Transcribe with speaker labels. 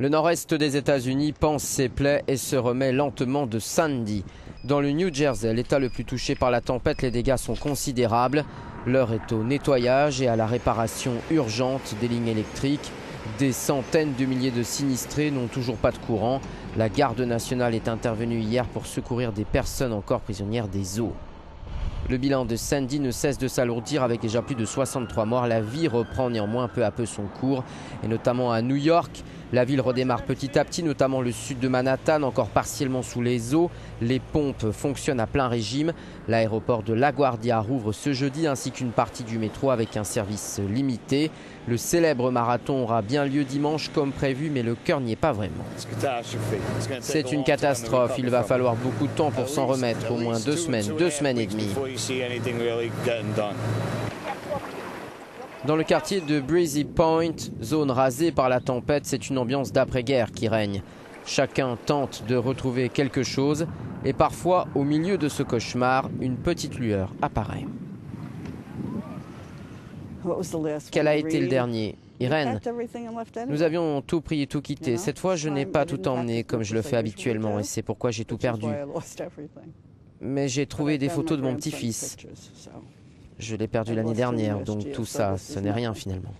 Speaker 1: Le nord-est des États-Unis pense ses plaies et se remet lentement de Sandy. Dans le New Jersey, l'état le plus touché par la tempête, les dégâts sont considérables. L'heure est au nettoyage et à la réparation urgente des lignes électriques. Des centaines de milliers de sinistrés n'ont toujours pas de courant. La garde nationale est intervenue hier pour secourir des personnes encore prisonnières des eaux. Le bilan de Sandy ne cesse de s'alourdir avec déjà plus de 63 morts. La vie reprend néanmoins peu à peu son cours, et notamment à New York. La ville redémarre petit à petit, notamment le sud de Manhattan, encore partiellement sous les eaux. Les pompes fonctionnent à plein régime. L'aéroport de LaGuardia rouvre ce jeudi, ainsi qu'une partie du métro avec un service limité. Le célèbre marathon aura bien lieu dimanche comme prévu, mais le cœur n'y est pas vraiment. C'est une catastrophe. Il va falloir beaucoup de temps pour s'en remettre, au moins deux semaines, deux semaines et demie. Dans le quartier de Breezy Point, zone rasée par la tempête, c'est une ambiance d'après-guerre qui règne. Chacun tente de retrouver quelque chose et parfois, au milieu de ce cauchemar, une petite lueur apparaît. Quel a été le dernier? Irène, nous avions tout pris et tout quitté. Cette fois, je n'ai pas tout emmené comme je le fais habituellement et c'est pourquoi j'ai tout perdu. Mais j'ai trouvé des photos de mon petit-fils. Je l'ai perdu l'année dernière, donc tout ça, ce n'est rien finalement.